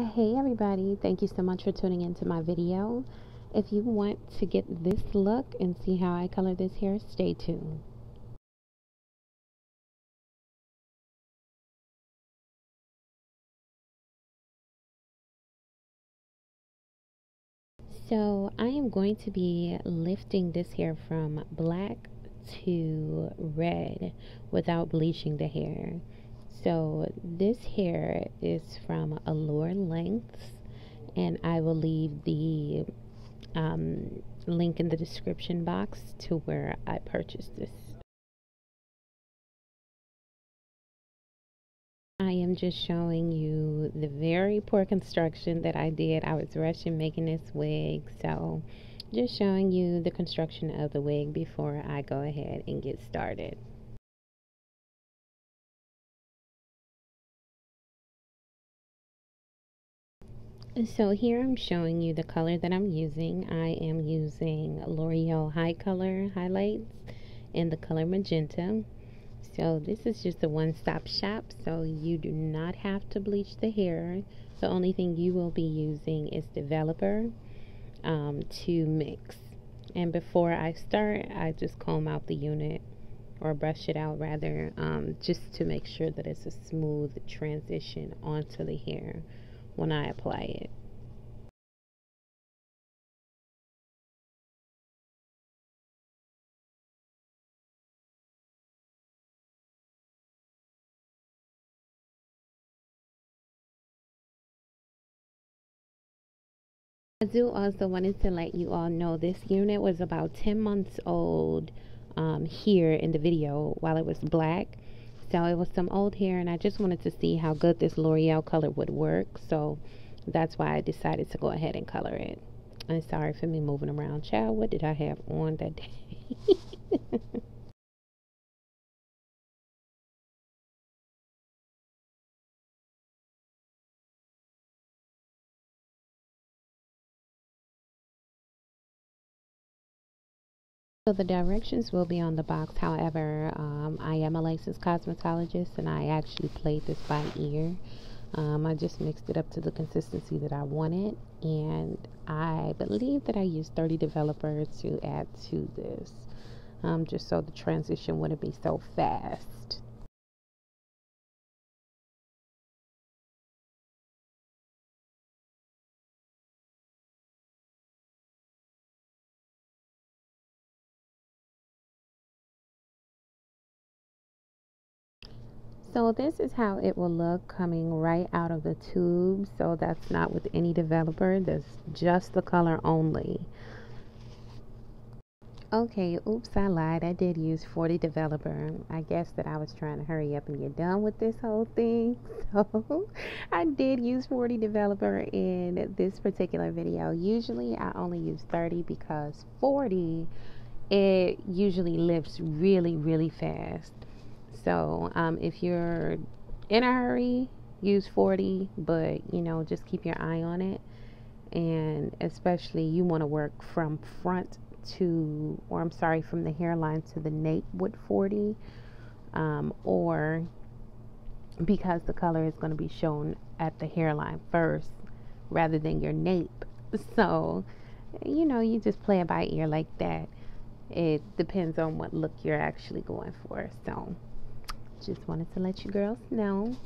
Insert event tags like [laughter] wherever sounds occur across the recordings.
Hey everybody, thank you so much for tuning into my video. If you want to get this look and see how I color this hair, stay tuned. So I am going to be lifting this hair from black to red without bleaching the hair. So this hair is from Allure Lengths and I will leave the um, link in the description box to where I purchased this. I am just showing you the very poor construction that I did. I was rushing making this wig, so just showing you the construction of the wig before I go ahead and get started. So here I'm showing you the color that I'm using. I am using L'Oreal Hi Color Highlights in the color Magenta. So this is just a one-stop shop, so you do not have to bleach the hair. The only thing you will be using is developer um, to mix. And before I start, I just comb out the unit or brush it out rather, um, just to make sure that it's a smooth transition onto the hair when I apply it. I do also wanted to let you all know this unit was about 10 months old um, here in the video while it was black. So it was some old hair and I just wanted to see how good this L'Oreal color would work. So that's why I decided to go ahead and color it. I'm sorry for me moving around. Child, what did I have on that day? [laughs] So the directions will be on the box. However, um, I am a licensed cosmetologist and I actually played this by ear. Um, I just mixed it up to the consistency that I wanted, and I believe that I used 30 developers to add to this, um, just so the transition wouldn't be so fast. So this is how it will look coming right out of the tube. So that's not with any developer. That's just the color only. Okay, oops, I lied. I did use 40 developer. I guess that I was trying to hurry up and get done with this whole thing. [laughs] So I did use 40 developer in this particular video. Usually I only use 30 because 40 it usually lifts really, really fast. So um, if you're in a hurry, use 40, but you know, just keep your eye on it. And especially you want to work from front to, or I'm sorry, from the hairline to the nape with 40, um, or because the color is going to be shown at the hairline first rather than your nape. [laughs] So, you know, you just play it by ear like that. It depends on what look you're actually going for. So, just wanted to let you girls know.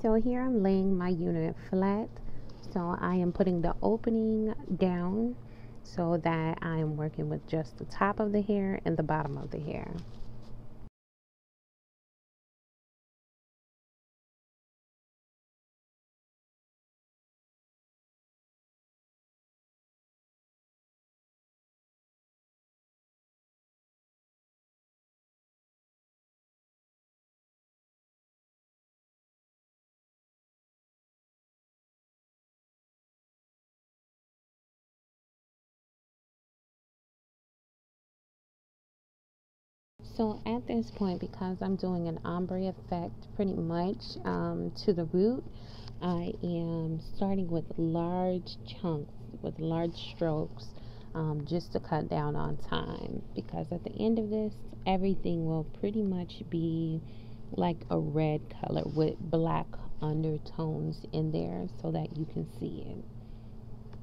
So here I'm laying my unit flat. So I am putting the opening down so that I am working with just the top of the hair and the bottom of the hair. So at this point, because I'm doing an ombre effect pretty much um, to the root, I am starting with large chunks, with large strokes, um, just to cut down on time. Because at the end of this, everything will pretty much be like a red color with black undertones in there so that you can see it.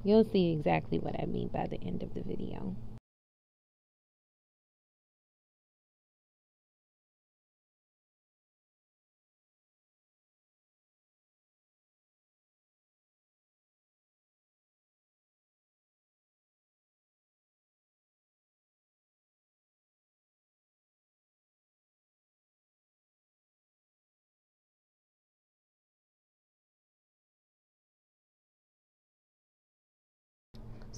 You'll see exactly what I mean by the end of the video.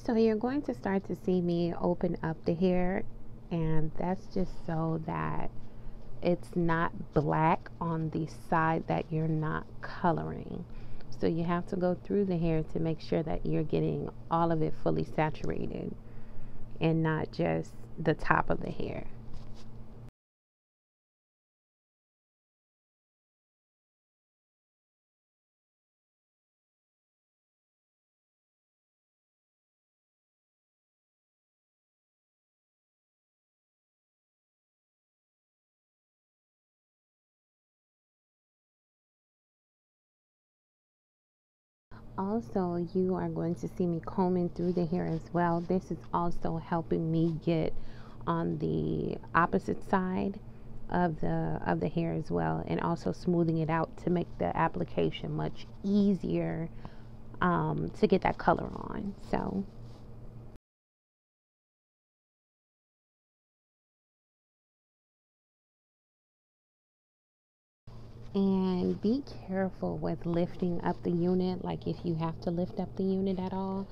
So you're going to start to see me open up the hair and that's just so that it's not black on the side that you're not coloring. So you have to go through the hair to make sure that you're getting all of it fully saturated and not just the top of the hair. Also you are going to see me combing through the hair as well. This is also helping me get on the opposite side of the of the hair as well and also smoothing it out to make the application much easier um, to get that color on. So and be careful with lifting up the unit like if you have to lift up the unit at all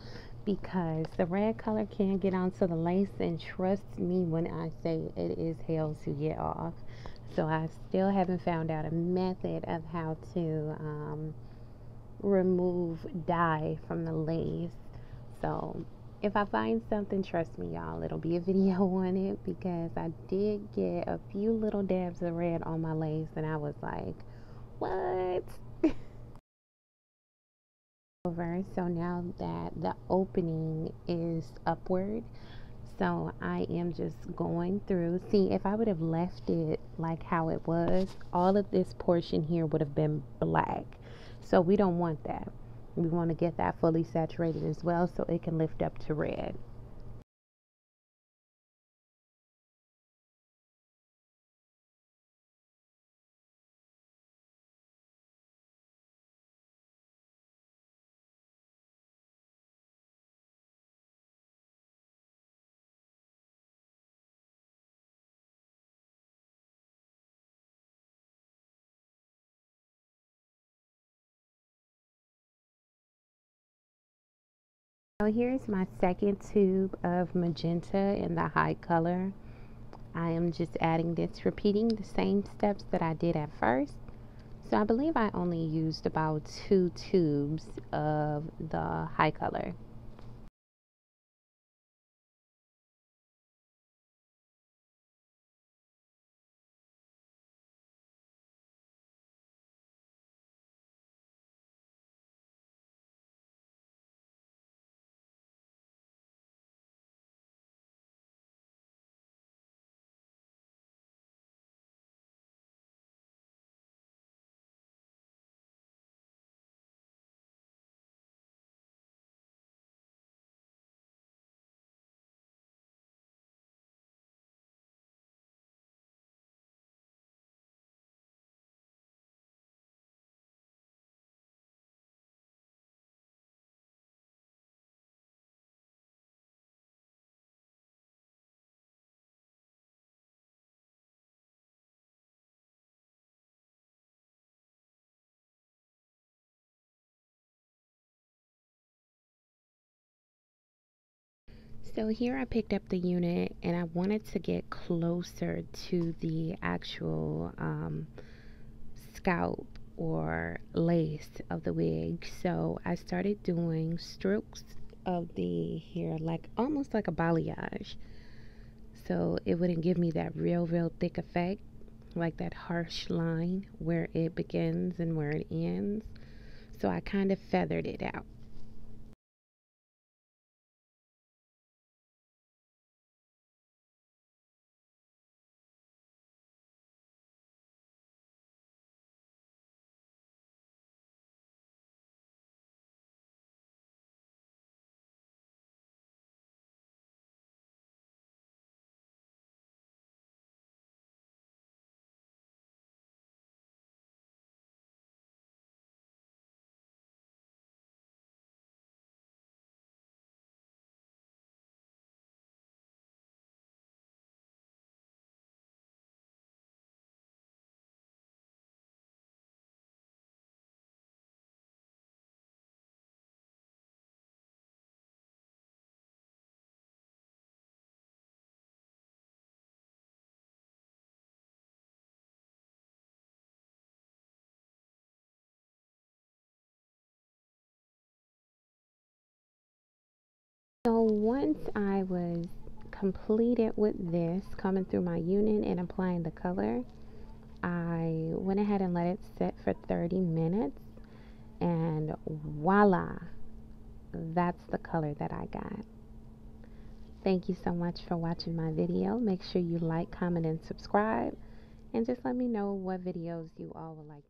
because the red color can get onto the lace and trust me when I say it is hell to get off. So I still haven't found out a method of how to um, remove dye from the lace. So if I find something, trust me, y'all, it'll be a [laughs] video on it because I did get a few little dabs of red on my lace, and I was like, what? [laughs] Over. So now that the opening is upward, so I am just going through. See, if I would have left it like how it was, all of this portion here would have been black. So we don't want that. We want to get that fully saturated as well so it can lift up to red. So here's my second tube of magenta in the Hi Color. I am just adding this, repeating the same steps that I did at first. So I believe I only used about two tubes of the Hi Color. So here I picked up the unit and I wanted to get closer to the actual um, scalp or lace of the wig. So I started doing strokes of the hair like almost like a balayage. so it wouldn't give me that real, real thick effect, like that harsh line where it begins and where it ends. So I kind of feathered it out. So once I was completed with this, coming through my unit and applying the color, I went ahead and let it sit for 30 minutes and voila, that's the color that I got. Thank you so much for watching my video. Make sure you like, comment, and subscribe. And just let me know what videos you all would like